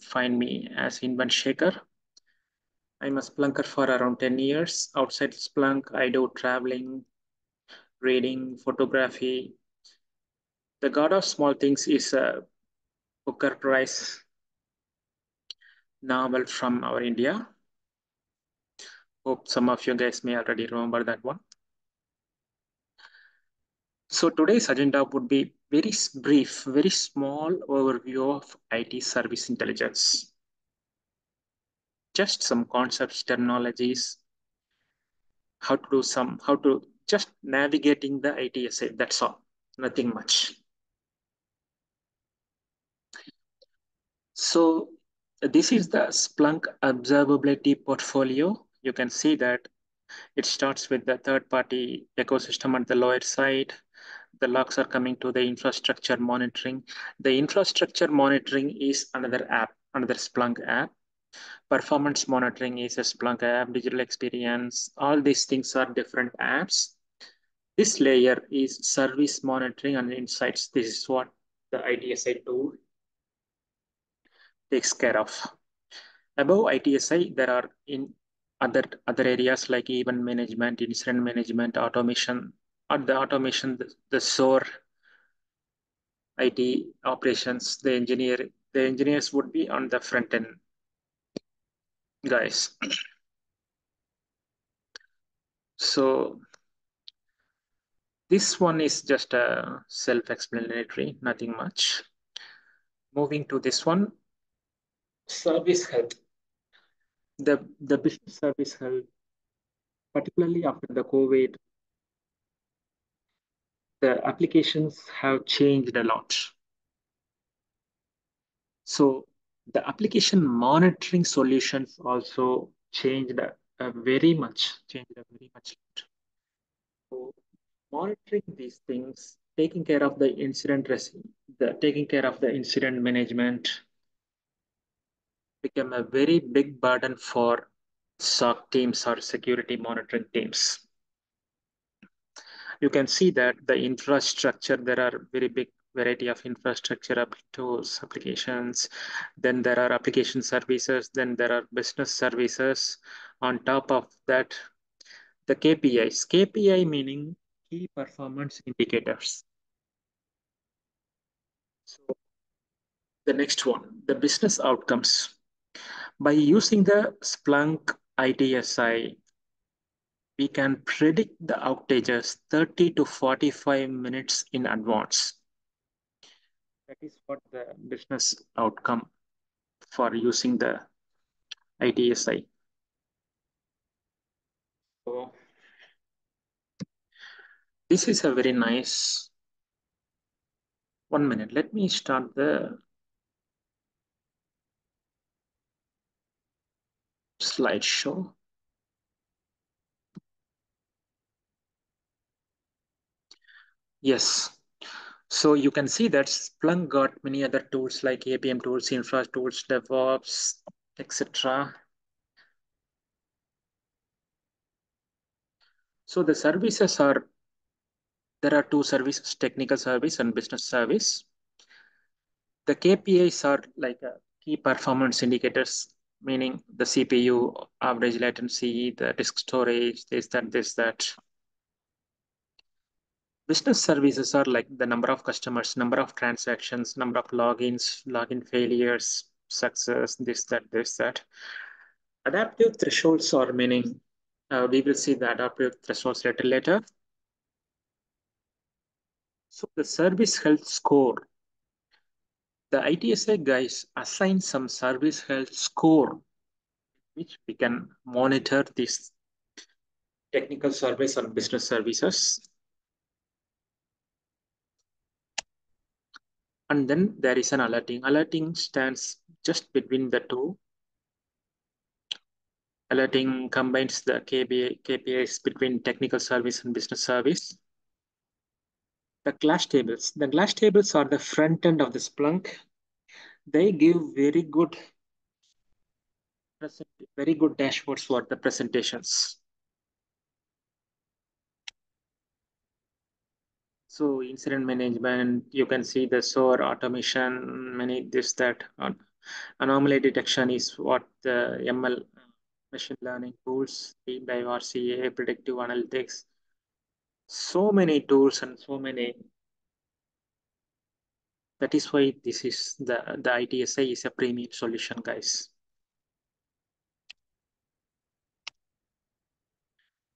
find me as Invan Shekhar. I'm a Splunker for around 10 years. Outside Splunk, I do traveling, reading, photography. The God of Small Things is a Booker Prize novel from our India. Hope some of you guys may already remember that one. So today's agenda would be very brief, very small overview of IT service intelligence. Just some concepts, terminologies, how to do some, how to just navigating the ITSI, that's all, nothing much. So this is the Splunk observability portfolio. You can see that it starts with the third party ecosystem at the lower side. The logs are coming to the infrastructure monitoring. The infrastructure monitoring is another app, another Splunk app. Performance monitoring is a Splunk app, digital experience. All these things are different apps. This layer is service monitoring and insights. This is what the ITSI tool takes care of. Above ITSI, there are in other other areas like event management, incident management, automation. At the automation, the, the SOAR, IT operations, the engineer, the engineers would be on the front end guys. So this one is just a self-explanatory, nothing much. Moving to this one, service health. The, the business service health, particularly after the COVID, the applications have changed a lot. So the application monitoring solutions also changed uh, very much, changed very much. So monitoring these things, taking care of the incident, the taking care of the incident management became a very big burden for SOC teams or security monitoring teams. You can see that the infrastructure, there are very big variety of infrastructure tools, applications. Then there are application services. Then there are business services. On top of that, the KPIs. KPI meaning key performance indicators. So the next one, the business outcomes. By using the Splunk ITSI, we can predict the outages 30 to 45 minutes in advance. That is what the business outcome for using the ITSI. So this is a very nice, one minute, let me start the slideshow. Yes. So you can see that Splunk got many other tools like APM tools, infra tools, DevOps, etc. So the services are, there are two services, technical service and business service. The KPIs are like uh, key performance indicators, meaning the CPU, average latency, the disk storage, this, that, this, that. Business services are like the number of customers, number of transactions, number of logins, login failures, success, this, that, this, that. Adaptive thresholds are meaning, uh, we will see the adaptive thresholds later later. So the service health score, the ITSI guys assign some service health score, which we can monitor this technical service and business services. And then there is an alerting. Alerting stands just between the two. Alerting combines the KPI, KPIs between technical service and business service. The glass tables. The glass tables are the front end of the Splunk. They give very good, very good dashboards for the presentations. So incident management, you can see the SOAR automation, many this, that. Anomaly detection is what the ML machine learning tools, deep dive RCA, predictive analytics, so many tools and so many. That is why this is the, the ITSI is a premium solution, guys.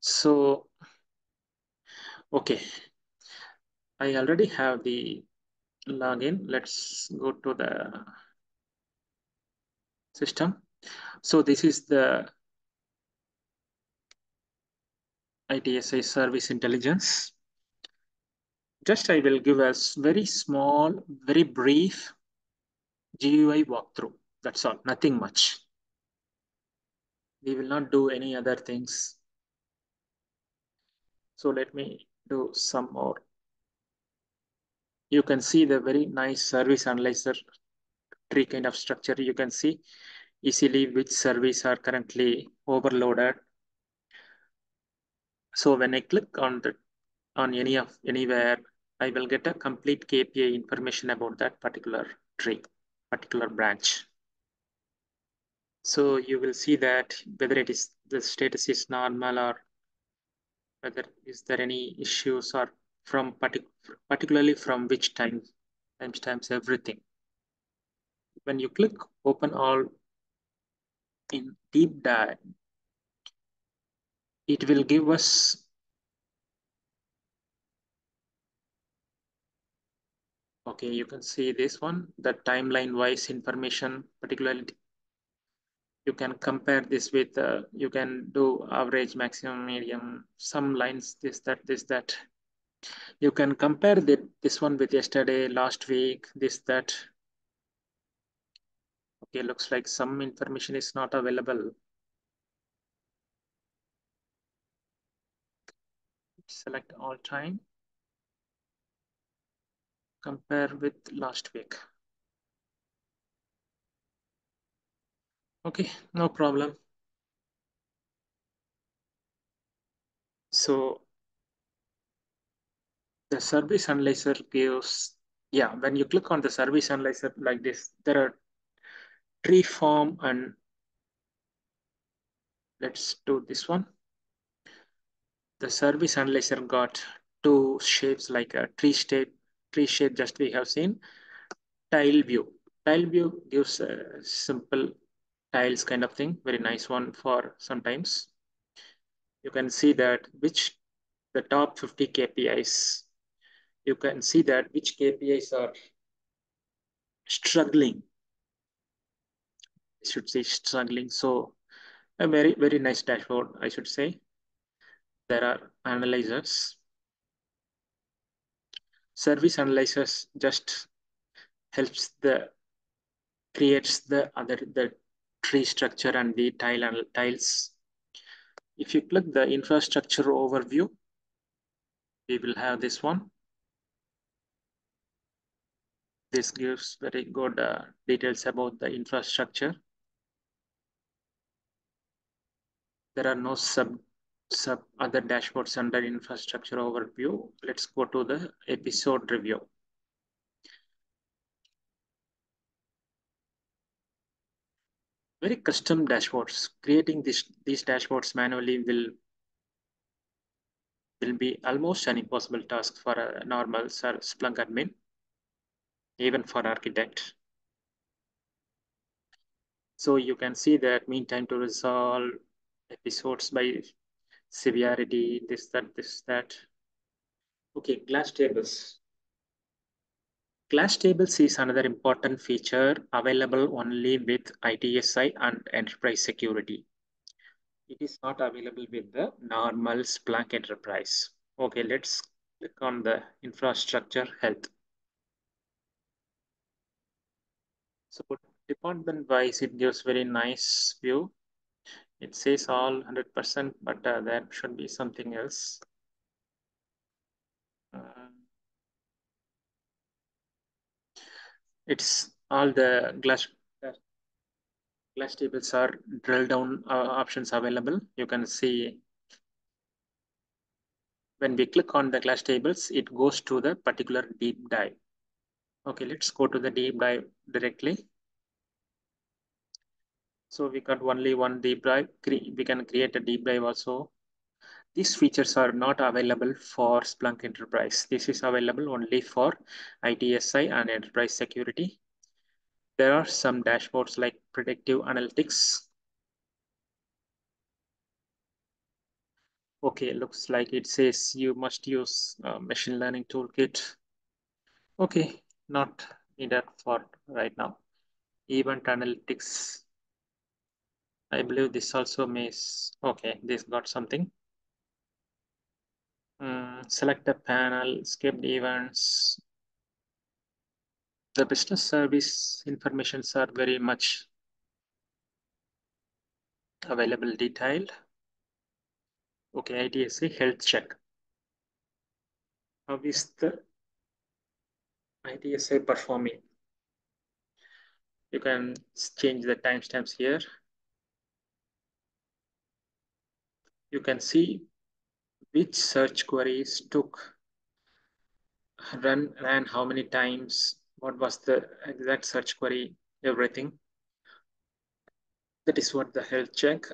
So, okay, I already have the login. Let's go to the system. So this is the ITSI service intelligence. Just I will give us very small, very brief GUI walkthrough. That's all, nothing much. We will not do any other things. So let me do some more. You can see the very nice service analyzer tree kind of structure. You can see easily which service are currently overloaded. So when I click on the on any of anywhere, I will get a complete KPI information about that particular tree, particular branch. So you will see that whether it is the status is normal or whether is there any issues or from partic particularly from which time timestamps everything. When you click open all in deep dive, it will give us okay you can see this one the timeline wise information particularly you can compare this with uh, you can do average maximum medium some lines this that this that you can compare the, this one with yesterday last week this that. Okay looks like some information is not available. Select all time. Compare with last week. Okay no problem. So the service analyzer gives yeah when you click on the service analyzer like this there are tree form and let's do this one. The service analyzer got two shapes like a tree shape tree shape just we have seen. Tile view. Tile view gives a simple tiles kind of thing very nice one for sometimes. You can see that which the top 50 KPIs you can see that which KPIs are struggling. I should say struggling. So a very very nice dashboard I should say. There are analyzers. Service analyzers just helps the creates the other the tree structure and the tile and tiles. If you click the infrastructure overview we will have this one this gives very good uh, details about the infrastructure there are no sub sub other dashboards under infrastructure overview. Let's go to the episode review. Very custom dashboards. Creating this, these dashboards manually will will be almost an impossible task for a normal Splunk admin, even for architect. So you can see that mean time to resolve episodes by severity, this, that, this, that. Okay, glass tables. Glass tables is another important feature available only with ITSI and enterprise security. It is not available with the normal Splunk enterprise. Okay, let's click on the infrastructure health. So department wise, it gives very nice view it says all 100%, but uh, there should be something else. Uh, it's all the glass, glass tables are drill down uh, options available. You can see when we click on the glass tables, it goes to the particular deep dive. Okay, let's go to the deep dive directly. So we got only one deep dive. We can create a deep dive also. These features are not available for Splunk Enterprise. This is available only for ITSI and Enterprise Security. There are some dashboards like predictive analytics. Okay, looks like it says you must use uh, machine learning toolkit. Okay, not needed for right now. Event analytics. I believe this also means, okay, this got something. Mm, select a panel, skipped events. The business service informations are very much available detailed. Okay, ITSI health check. How is the ITSI performing? You can change the timestamps here. You can see which search queries took run ran how many times, what was the exact search query, everything. That is what the health check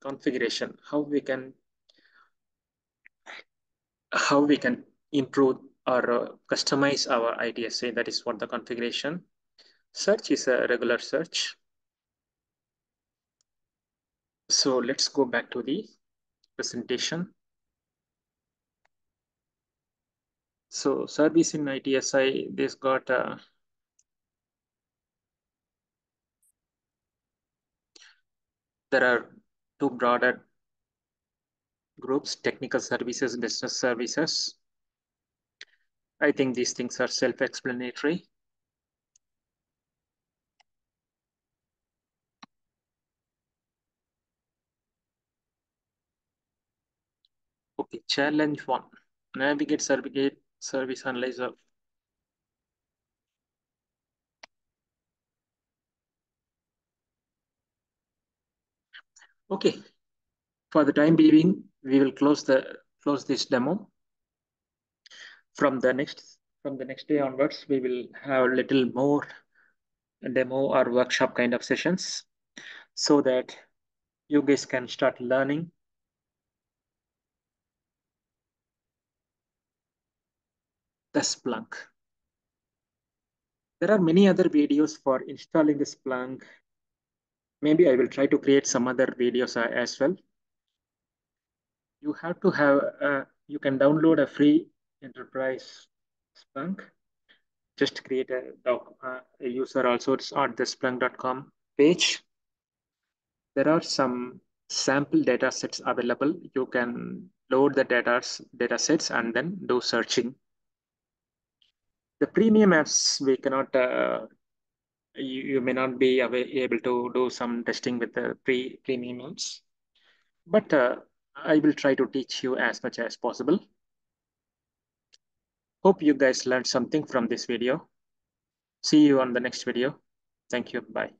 configuration, how we can how we can improve or uh, customize our ITSI. That is what the configuration. Search is a regular search. So let's go back to the presentation. So service in ITSI, this got uh, there are two broader groups, technical services, business services. I think these things are self-explanatory. Okay, challenge one, navigate service, service analyzer. Okay, for the time being, we will close the close this demo. From the next from the next day onwards, we will have a little more demo or workshop kind of sessions so that you guys can start learning the Splunk. There are many other videos for installing the Splunk. Maybe I will try to create some other videos as well. You have to have, uh, you can download a free enterprise Splunk. Just create a, doc, uh, a user also on the splunk.com page. There are some sample data sets available. You can load the data, data sets and then do searching. The premium apps, we cannot, uh, you, you may not be able to do some testing with the pre premium apps, but uh, I will try to teach you as much as possible. Hope you guys learned something from this video. See you on the next video. Thank you. Bye.